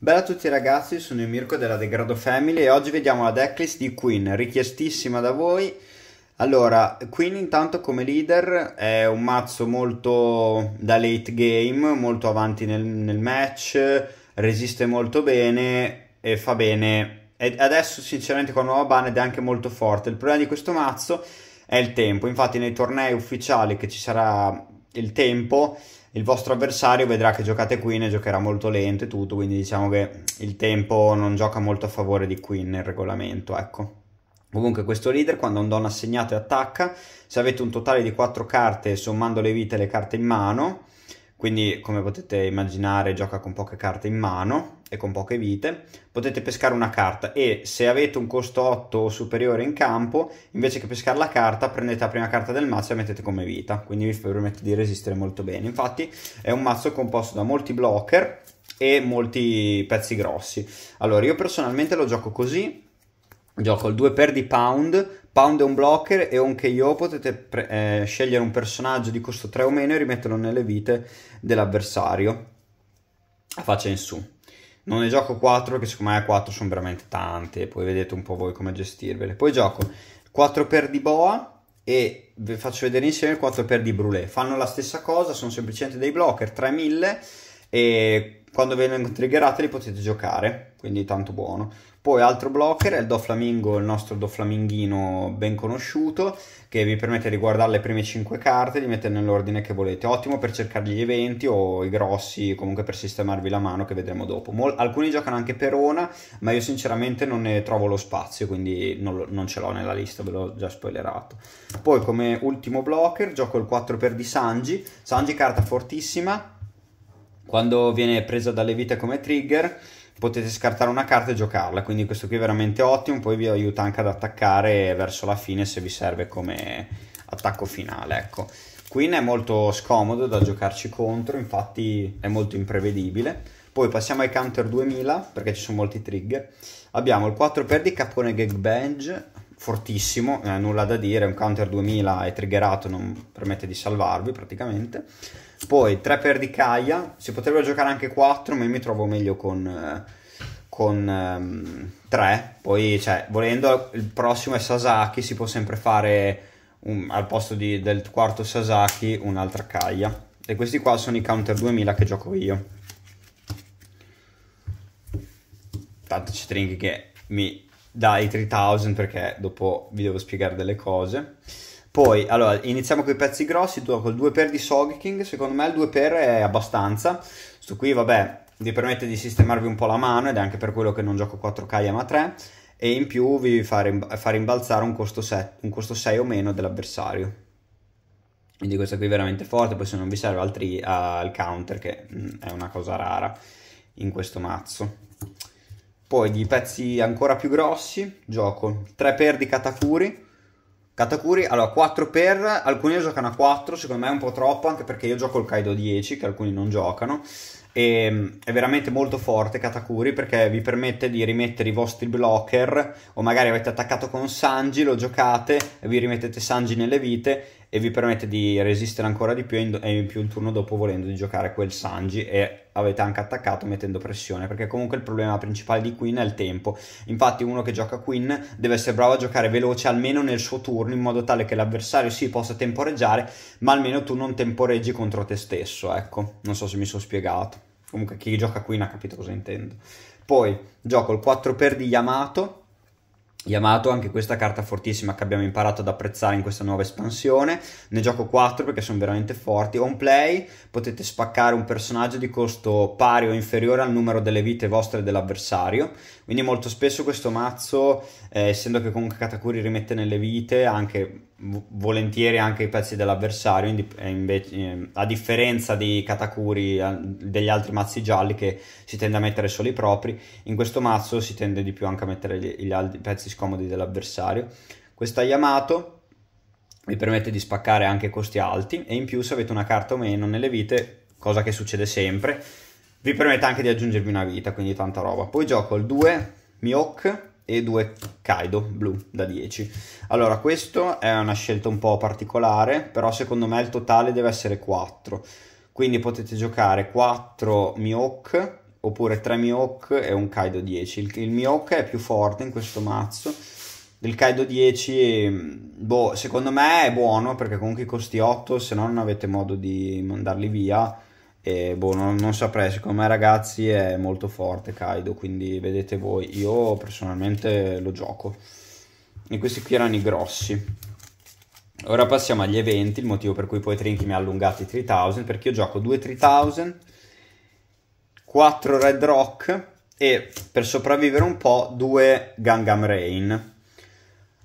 Bella a tutti ragazzi, sono il Mirko della Degrado Family e oggi vediamo la decklist di Queen, richiestissima da voi. Allora, Queen intanto come leader è un mazzo molto da late game, molto avanti nel, nel match, resiste molto bene e fa bene. E adesso sinceramente con la nuova ban è anche molto forte. Il problema di questo mazzo è il tempo, infatti nei tornei ufficiali che ci sarà il tempo il vostro avversario vedrà che giocate Queen e giocherà molto lento e tutto, quindi diciamo che il tempo non gioca molto a favore di Queen nel regolamento, ecco. Comunque questo leader quando un don assegnato e attacca, se avete un totale di 4 carte sommando le vite e le carte in mano, quindi come potete immaginare gioca con poche carte in mano e con poche vite, potete pescare una carta e se avete un costo 8 o superiore in campo, invece che pescare la carta, prendete la prima carta del mazzo e la mettete come vita, quindi vi permette di resistere molto bene. Infatti è un mazzo composto da molti blocker e molti pezzi grossi. Allora io personalmente lo gioco così, gioco il 2 per di pound Pound è un blocker e un KO potete pre- eh, scegliere un personaggio di costo 3 o meno e rimetterlo nelle vite dell'avversario a faccia in su. Non ne gioco 4 perché secondo me 4 sono veramente tante, poi vedete un po' voi come gestirvele. Poi gioco 4 per di boa e vi faccio vedere insieme il 4 per di brulé. Fanno la stessa cosa, sono semplicemente dei blocker 3000 e quando vengono triggerati li potete giocare, quindi tanto buono. Poi altro blocker è il Doflamingo, il nostro Doflaminghino ben conosciuto, che vi permette di guardare le prime 5 carte di metterle nell'ordine che volete. Ottimo per cercare gli eventi o i grossi, comunque per sistemarvi la mano che vedremo dopo. Mol- alcuni giocano anche per Ona, ma io sinceramente non ne trovo lo spazio, quindi non, non ce l'ho nella lista, ve l'ho già spoilerato. Poi come ultimo blocker gioco il 4x di Sanji. Sanji carta fortissima, quando viene presa dalle vite come trigger potete scartare una carta e giocarla, quindi questo qui è veramente ottimo, poi vi aiuta anche ad attaccare verso la fine se vi serve come attacco finale, ecco. Queen è molto scomodo da giocarci contro, infatti è molto imprevedibile. Poi passiamo ai counter 2000, perché ci sono molti trigger. Abbiamo il 4 per di Capone Gag Bench, fortissimo, eh, nulla da dire, un counter 2000 è triggerato, non permette di salvarvi praticamente. Poi 3 per di Kaya, si potrebbero giocare anche 4, ma io mi trovo meglio con, eh, con um, 3. Poi, cioè, volendo, il prossimo è Sasaki, si può sempre fare un, al posto di, del quarto Sasaki un'altra Kaya. E questi qua sono i counter 2000 che gioco io. Tanto c'è Trinky che mi dà i 3000 perché dopo vi devo spiegare delle cose. Poi, allora, iniziamo con i pezzi grossi, tu col 2 per di Sogeking, secondo me il 2 per è abbastanza. Sto qui, vabbè, vi permette di sistemarvi un po' la mano ed è anche per quello che non gioco 4K ma 3 e in più vi fa, rim- fa rimbalzare un costo, 7, un costo 6 o meno dell'avversario. Quindi questo qui è veramente forte, poi se non vi serve altri al uh, counter che mh, mm, è una cosa rara in questo mazzo. Poi di pezzi ancora più grossi, gioco 3 per di Katakuri, Katakuri, allora 4 per, alcuni giocano a 4, secondo me è un po' troppo, anche perché io gioco il Kaido 10, che alcuni non giocano, e è veramente molto forte Katakuri perché vi permette di rimettere i vostri blocker, o magari avete attaccato con Sanji, lo giocate e vi rimettete Sanji nelle vite, e vi permette di resistere ancora di più e in più il turno dopo volendo di giocare quel Sanji e avete anche attaccato mettendo pressione perché comunque il problema principale di Queen è il tempo. Infatti uno che gioca Queen deve essere bravo a giocare veloce almeno nel suo turno in modo tale che l'avversario si possa temporeggiare ma almeno tu non temporeggi contro te stesso ecco. Non so se mi sono spiegato. Comunque chi gioca Queen ha capito cosa intendo. Poi gioco il 4 per di Yamato Yamato, anche questa carta fortissima che abbiamo imparato ad apprezzare in questa nuova espansione. Ne gioco 4 perché sono veramente forti. On play potete spaccare un personaggio di costo pari o inferiore al numero delle vite vostre dell'avversario. Quindi molto spesso questo mazzo, eh, essendo che comunque Katakuri rimette nelle vite, anche volentieri anche i pezzi dell'avversario, invece, eh, a differenza di Katakuri, degli altri mazzi gialli che si tende a mettere solo i propri, in questo mazzo si tende di più anche a mettere gli, gli pezzi scomodi dell'avversario. Questa Yamato vi permette di spaccare anche costi alti e in più se avete una carta o meno nelle vite, cosa che succede sempre, vi permette anche di aggiungervi una vita, quindi tanta roba. Poi gioco il 2 Mihawk e due Kaido blu da 10. Allora, questo è una scelta un po' particolare, però secondo me il totale deve essere 4. Quindi potete giocare 4 Mihawk oppure 3 Mihawk e un Kaido 10. Il, il Mihawk è più forte in questo mazzo. Il Kaido 10, boh, secondo me è buono perché comunque costi 8, se no non avete modo di mandarli via. E boh, non, non saprei, secondo me ragazzi è molto forte Kaido, quindi vedete voi. Io personalmente lo gioco. E questi qui erano i grossi. Ora passiamo agli eventi, il motivo per cui poi Trinky mi ha allungati 3000, perché io gioco 2 3000, 4 Red Rock e per sopravvivere un po' 2 Gangam Rain.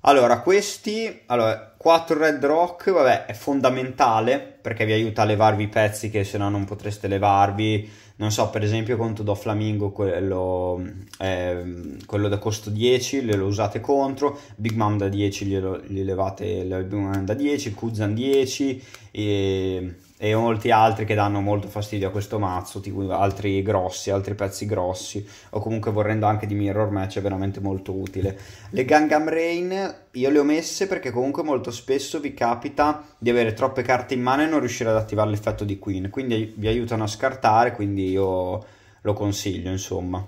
Allora, questi, allora, 4 Red Rock, vabbè, è fondamentale perché vi aiuta a levarvi i pezzi che se no non potreste levarvi. Non so, per esempio contro Do Flamingo quello, eh, quello da costo 10 lo usate contro, Big Mom da 10 glielo, gli levate da 10, Kuzan 10 e e molti altri che danno molto fastidio a questo mazzo, tipo altri grossi, altri pezzi grossi, o comunque vorrendo anche di mirror match è veramente molto utile. Le Gangam Rain io le ho messe perché comunque molto spesso vi capita di avere troppe carte in mano e non riuscire ad attivare l'effetto di Queen, quindi vi aiutano a scartare, quindi io lo consiglio insomma.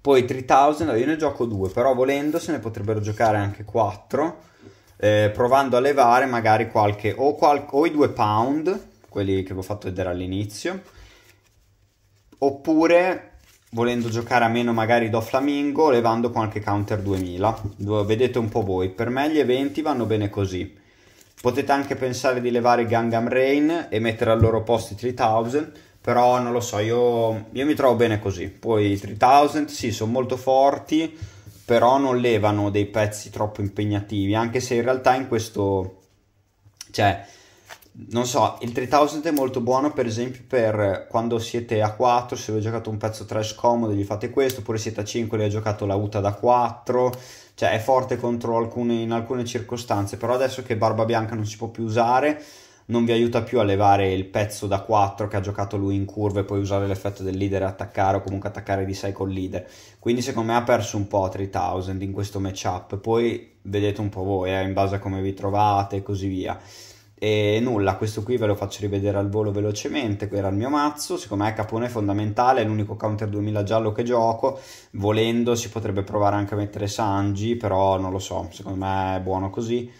Poi 3000, io ne gioco due, però volendo se ne potrebbero giocare anche 4 eh, provando a levare magari qualche o, qual, o i due pound, quelli che vi ho fatto vedere all'inizio, oppure volendo giocare a meno magari do Flamingo levando qualche counter 2000 vedete un po' voi per me gli eventi vanno bene così. Potete anche pensare di levare Gangam Rain e mettere al loro posto i 3000 però non lo so io, io mi trovo bene così. Poi i 3000 sì sono molto forti però non levano dei pezzi troppo impegnativi, anche se in realtà in questo, cioè, non so, il 3000 è molto buono per esempio per quando siete a 4, se avete giocato un pezzo trash comodo gli fate questo, oppure siete a 5 e avete giocato la UTA da 4, cioè è forte contro alcune, in alcune circostanze, però adesso che Barba Bianca non si può più usare non vi aiuta più a levare il pezzo da 4 che ha giocato lui in curva e poi usare l'effetto del leader e attaccare o comunque attaccare di 6 col leader. Quindi secondo me ha perso un po' 3000 in questo matchup. Poi vedete un po' voi, eh, in base a come vi trovate e così via. E nulla, questo qui ve lo faccio rivedere al volo velocemente, qui era il mio mazzo, secondo me Capone fondamentale, è l'unico counter 2000 giallo che gioco, volendo si potrebbe provare anche a mettere Sanji, però non lo so, secondo me è buono così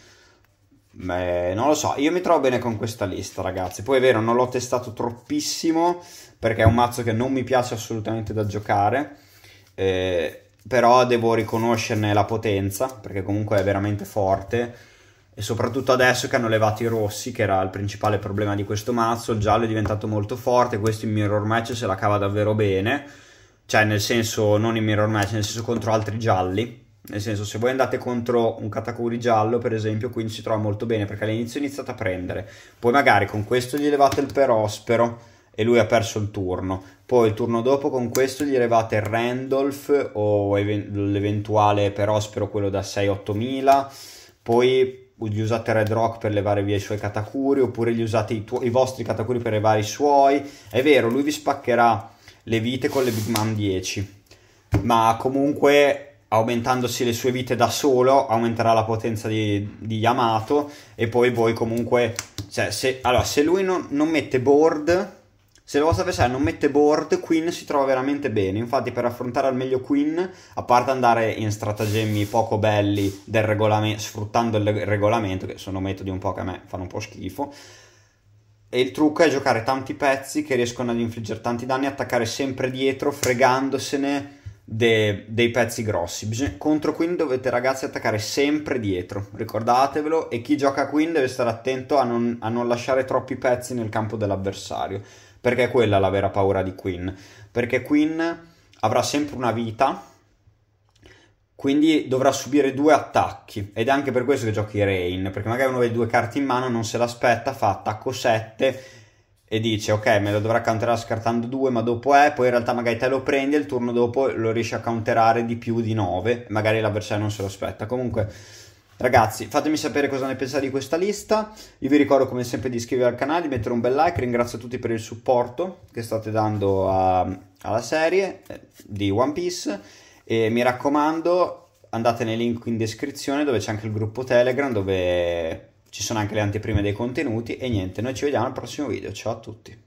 Beh, non lo so, io mi trovo bene con questa lista, ragazzi. Poi è vero, non l'ho testato troppissimo perché è un mazzo che non mi piace assolutamente da giocare. Eh, però devo riconoscerne la potenza perché comunque è veramente forte. E soprattutto adesso che hanno levato i rossi, che era il principale problema di questo mazzo, il giallo è diventato molto forte. Questo in mirror match se la cava davvero bene. Cioè, nel senso, non in mirror match, nel senso contro altri gialli nel senso, se voi andate contro un Katakuri giallo, per esempio, quindi si trova molto bene perché all'inizio iniziate a prendere. Poi magari con questo gli levate il perospero e lui ha perso il turno. Poi il turno dopo con questo gli levate il Randolph o l'eventuale perospero, quello da 6-8 mila. Poi gli usate Red Rock per levare via i suoi Katakuri oppure gli usate i, tu- i vostri Katakuri per levare i suoi. È vero, lui vi spaccherà le vite con le Big Man 10. Ma comunque aumentandosi le sue vite da solo, aumenterà la potenza di, di Yamato e poi voi comunque, cioè, se, allora, se lui non, non mette board, se il vostro avversario non mette board, Queen si trova veramente bene. Infatti, per affrontare al meglio Queen, a parte andare in stratagemmi poco belli del regolamento, sfruttando il regolamento, che sono metodi un po' che a me fanno un po' schifo. E il trucco è giocare tanti pezzi che riescono ad infliggere tanti danni, attaccare sempre dietro, fregandosene de, dei pezzi grossi. Bisogna, contro Queen dovete ragazzi attaccare sempre dietro, ricordatevelo, e chi gioca Queen deve stare attento a non, a non lasciare troppi pezzi nel campo dell'avversario, perché è quella la vera paura di Queen, perché Queen avrà sempre una vita, quindi dovrà subire due attacchi. Ed è anche per questo che giochi Rain, perché magari uno vede due carte in mano, non se l'aspetta, fa attacco 7 e dice ok me lo dovrà counterare scartando 2 ma dopo è. Poi in realtà magari te lo prendi e il turno dopo lo riesci a counterare di più di 9 magari l'avversario non se lo aspetta. Comunque ragazzi fatemi sapere cosa ne pensate di questa lista. Io vi ricordo come sempre di iscrivervi al canale di mettere un bel like. Ringrazio tutti per il supporto che state dando a, alla serie eh, di One Piece. E mi raccomando andate nei link in descrizione dove c'è anche il gruppo Telegram dove ci sono anche le anteprime dei contenuti e niente, noi ci vediamo al prossimo video, ciao a tutti.